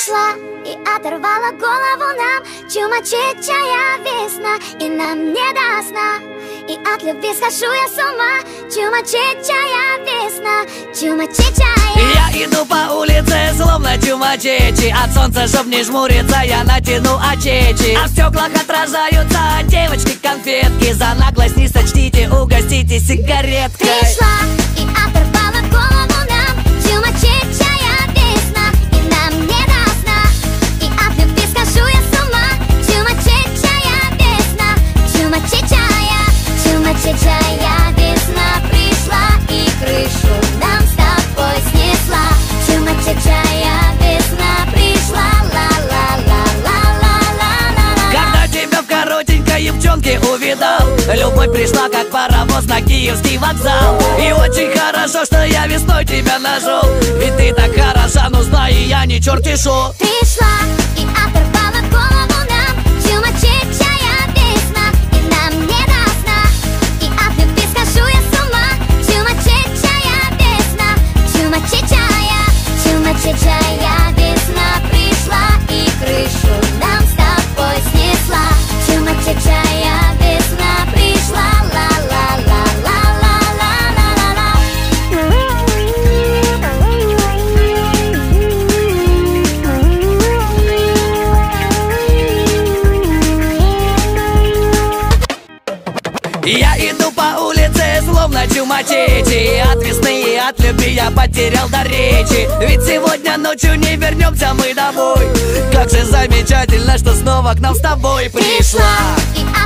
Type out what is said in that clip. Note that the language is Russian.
Пришла и оторвала голову нам. Чумачечая весна И нам не до сна. И от любви схожу я с ума. Чумачечая весна Чумачечая Я иду по улице, словно чумачечи От солнца, чтоб не жмуриться, я натяну очечи. А в стеклах отражаются девочки конфетки. За наглость не сочтите, угостите сигареткой. Пришла юбчонке увидал. Любовь пришла, как паровоз на киевский вокзал. И очень хорошо, что я весной тебя нашел. Ведь ты так хороша, ну знай, я не черти шо Я иду по улице, словно И от весны, и от любви я потерял до речи. Ведь сегодня ночью не вернемся мы домой. Как же замечательно, что снова к нам с тобой пришла. От